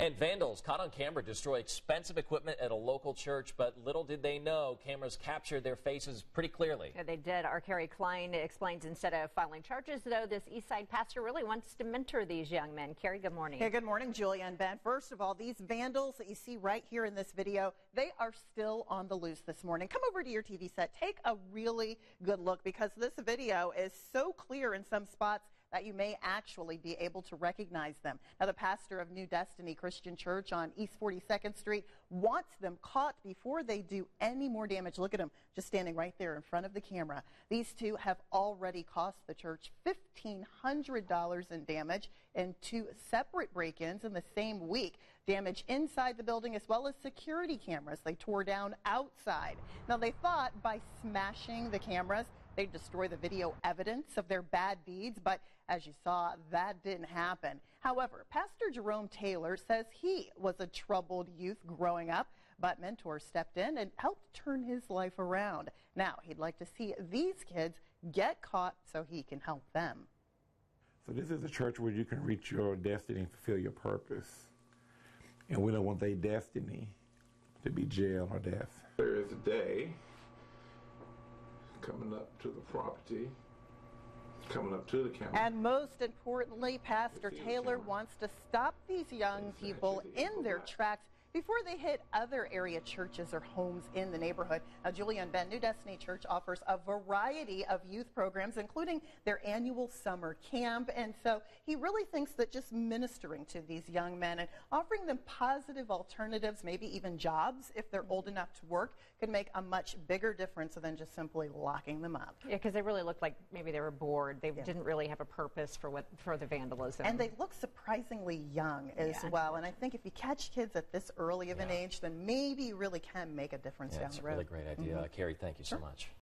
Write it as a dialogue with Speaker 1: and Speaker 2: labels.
Speaker 1: And vandals caught on camera destroy expensive equipment at a local church, but little did they know cameras captured their faces pretty clearly.
Speaker 2: Yeah, they did. Our Carrie Klein explains instead of filing charges, though, this Eastside pastor really wants to mentor these young men. Carrie, good morning.
Speaker 3: Hey, good morning, Julia and Ben. First of all, these vandals that you see right here in this video, they are still on the loose this morning. Come over to your TV set. Take a really good look because this video is so clear in some spots that you may actually be able to recognize them. Now, the pastor of New Destiny Christian Church on East 42nd Street wants them caught before they do any more damage. Look at them just standing right there in front of the camera. These two have already cost the church $1,500 in damage in two separate break-ins in the same week. Damage inside the building as well as security cameras they tore down outside. Now, they thought by smashing the cameras, They'd destroy the video evidence of their bad deeds, but as you saw, that didn't happen. However, Pastor Jerome Taylor says he was a troubled youth growing up, but mentors stepped in and helped turn his life around. Now, he'd like to see these kids get caught so he can help them.
Speaker 4: So this is a church where you can reach your destiny and fulfill your purpose. And we don't want their destiny to be jail or death. There is a day coming up to the property, coming up to the camera.
Speaker 3: And most importantly, Pastor Taylor wants to stop these young people in their tracks before they hit other area churches or homes in the neighborhood. Uh, now, Julia and Ben, New Destiny Church offers a variety of youth programs, including their annual summer camp. And so he really thinks that just ministering to these young men and offering them positive alternatives, maybe even jobs if they're old mm-hmm. enough to work, could make a much bigger difference than just simply locking them up.
Speaker 2: Yeah, because they really looked like maybe they were bored. They yeah. didn't really have a purpose for what for the vandalism.
Speaker 3: And they look surprisingly young as yeah. well. And I think if you catch kids at this early of an age, then maybe you really can make a difference
Speaker 1: yeah,
Speaker 3: down the road.
Speaker 1: That's a really great idea. Mm -hmm. Carrie, thank you so much.